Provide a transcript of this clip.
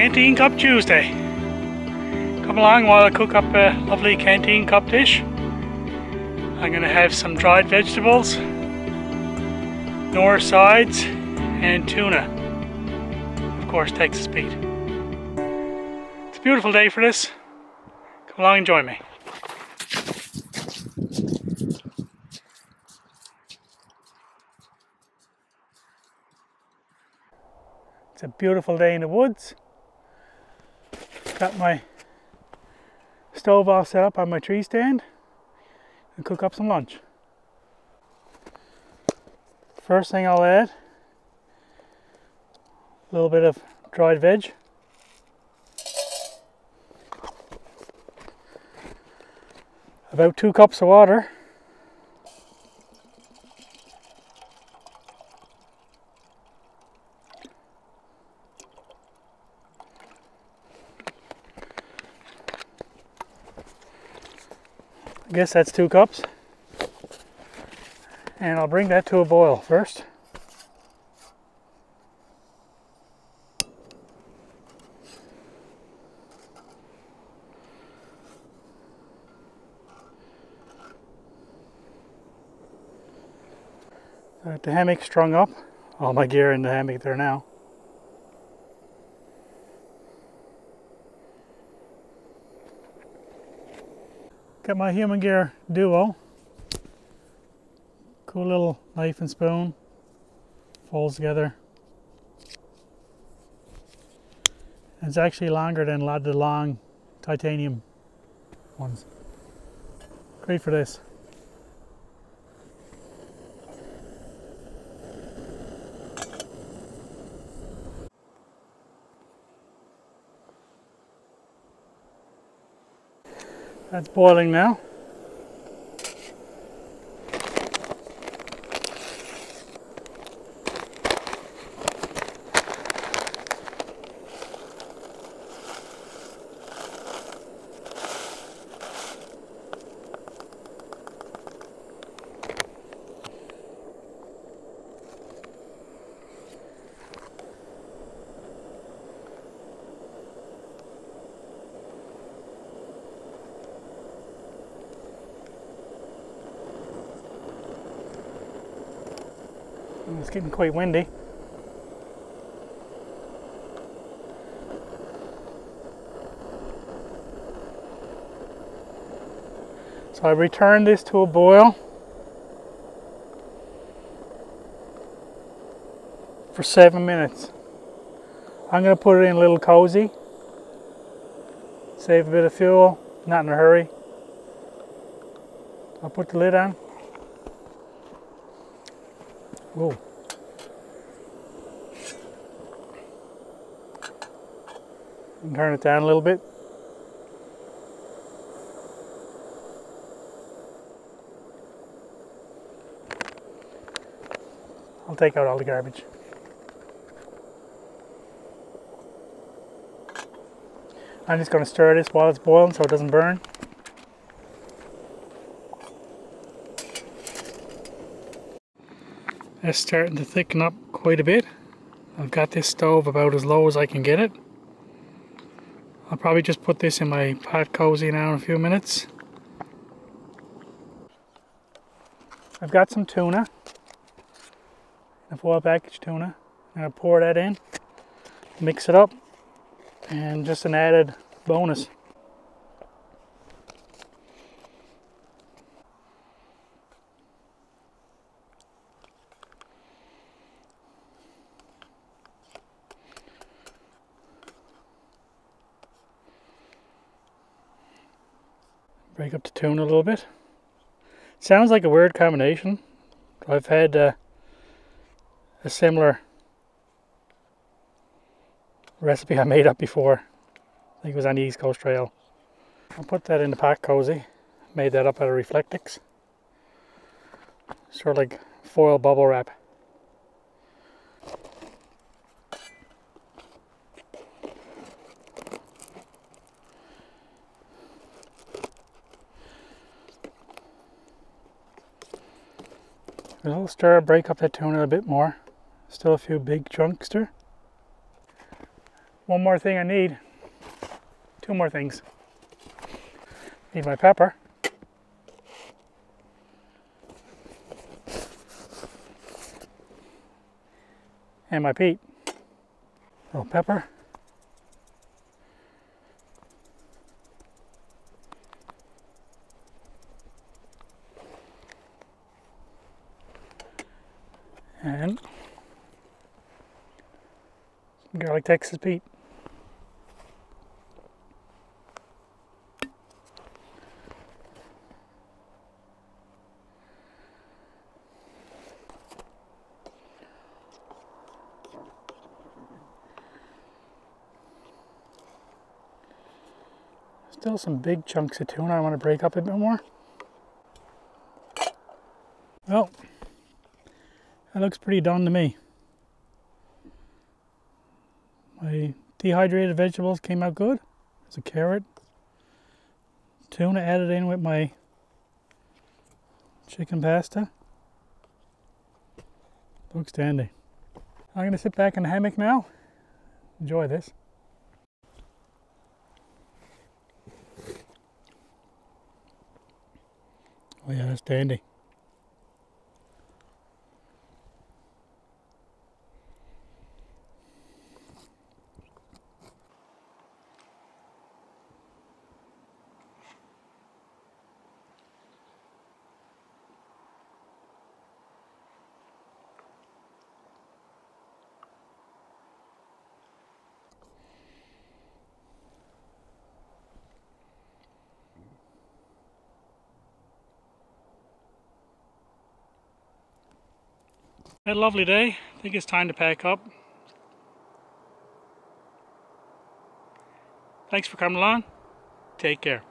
Canteen Cup Tuesday. Come along while I cook up a lovely canteen cup dish. I'm going to have some dried vegetables, Knorr Sides, and tuna. Of course, Texas Pete. It's a beautiful day for this. Come along and join me. It's a beautiful day in the woods. Got my stove all set up on my tree stand and cook up some lunch. First thing I'll add a little bit of dried veg. About two cups of water. I guess that's two cups. And I'll bring that to a boil first. Got the hammock strung up. All my gear in the hammock there now. My Humangear duo. Cool little knife and spoon. Folds together. It's actually longer than a lot of the long titanium ones. Great for this. That's boiling now. It's getting quite windy. So I return this to a boil for seven minutes. I'm going to put it in a little cozy, save a bit of fuel, not in a hurry. I'll put the lid on. Whoa. And turn it down a little bit. I'll take out all the garbage. I'm just going to stir this while it's boiling so it doesn't burn. It's starting to thicken up quite a bit. I've got this stove about as low as I can get it. I'll probably just put this in my pot cozy now in a few minutes. I've got some tuna, a foil package tuna. I'm gonna pour that in, mix it up, and just an added bonus. Break up the tuna a little bit. Sounds like a weird combination. I've had uh, a similar recipe I made up before. I think it was on the East Coast Trail. I'll put that in the pack cozy. Made that up out of Reflectix. Sort of like foil bubble wrap. A little stir, break up that tuna a bit more. Still a few big chunks there. one more thing I need. Two more things. Need my pepper. And my Pete. little pepper. And some garlic Texas Pete. Still some big chunks of tuna I want to break up a bit more. Well, that looks pretty done to me. My dehydrated vegetables came out good. There's a carrot. Tuna added in with my chicken pasta. Looks dandy. I'm going to sit back in the hammock now. Enjoy this. Oh yeah, that's dandy. Had a lovely day. I think it's time to pack up. Thanks for coming along. Take care.